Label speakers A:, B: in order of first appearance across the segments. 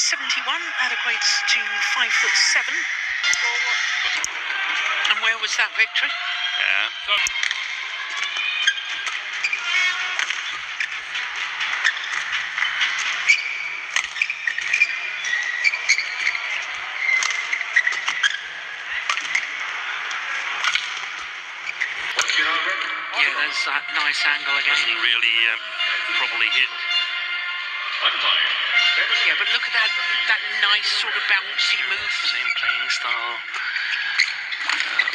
A: 171. That equates to five foot seven. And where was that victory?
B: Yeah.
A: Yeah, there's that nice angle
B: Wasn't
A: again.
B: really um, properly hit.
A: Yeah, but look at that that nice sort of bouncy move.
B: Same playing style. Uh,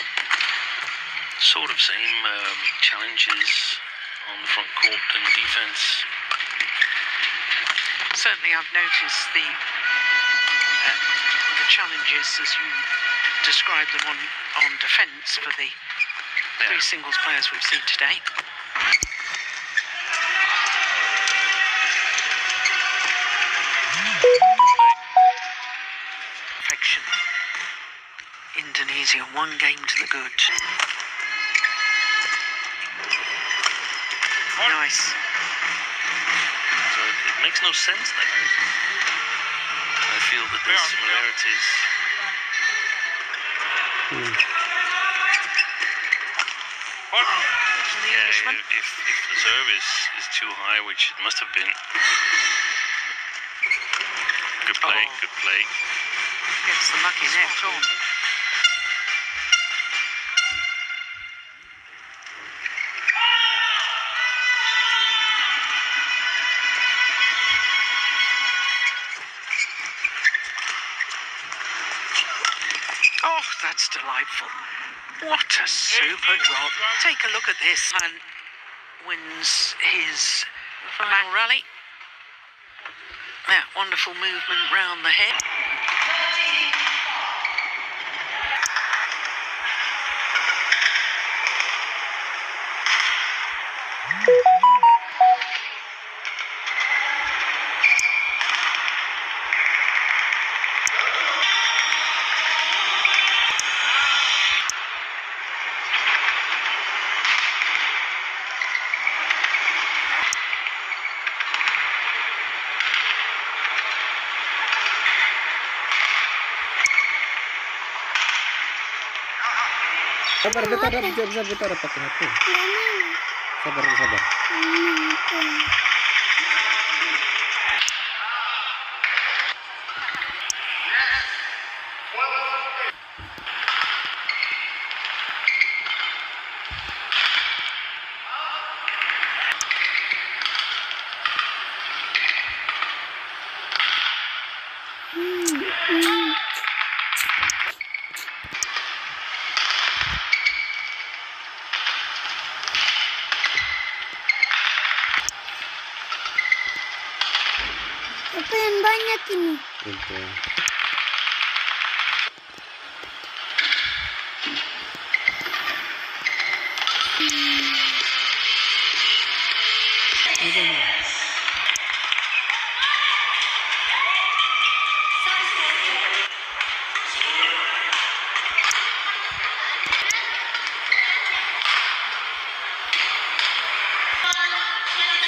B: sort of same um, challenges on the front court and defense.
A: Certainly, I've noticed the uh, the challenges as you describe them on on defence for the
B: Yeah.
A: three singles players we've seen today. Perfection. Indonesia, one game to the good. Nice.
B: So it, makes no sense that I, feel that there's similarities.
A: The
B: Yeah, if, if the serve is, is too high, which it must have been. Good play,
A: Oh.
B: good play.
A: Gets the lucky net drawn. Oh, that's delightful. What a super drop. Take a look at this. And wins his final rally. That wonderful movement round the head.
C: Sabar, bentar, bentar, bentar, bentar, pakai HP. Sabar, sabar.
D: Apa ini?
C: Itu.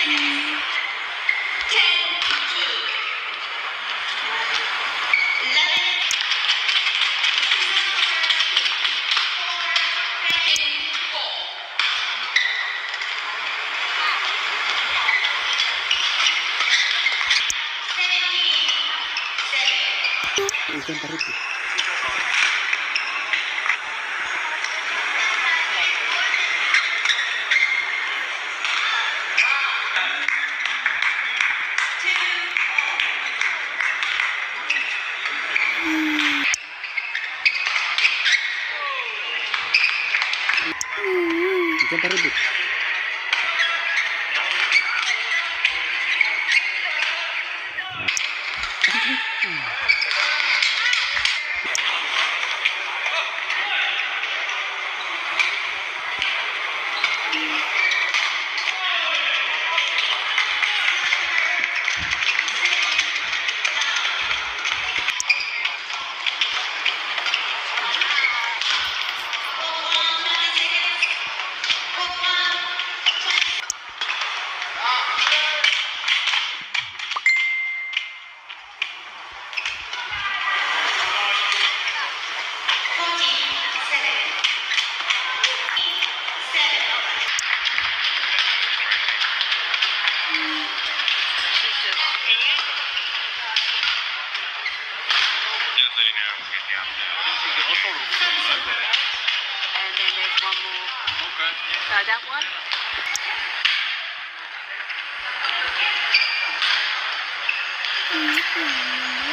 C: Ikan Intenta,
D: Ricky. try that one. Mm -hmm.